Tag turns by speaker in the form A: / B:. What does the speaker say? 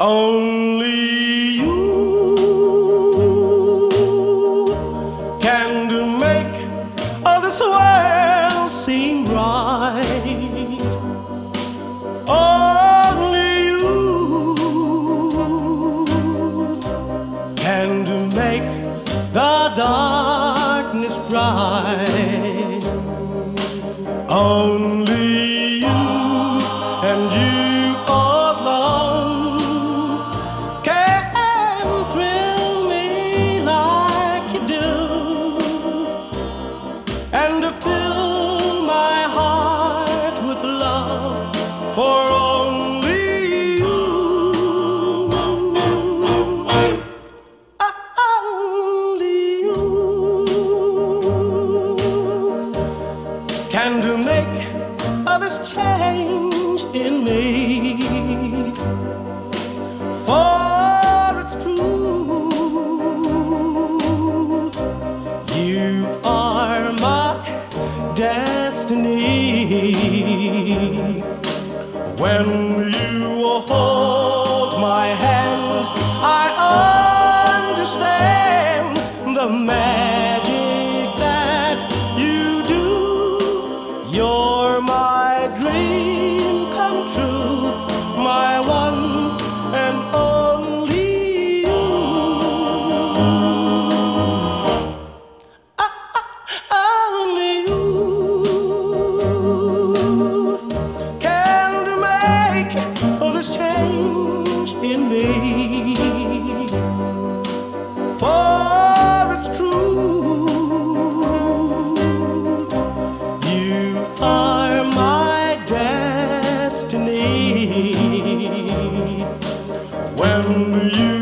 A: Only you can make all this world seem right. Only you can make the darkness bright. Only can do make others change in me. For it's true, you are my destiny. When you hold my hand, I understand the magic when you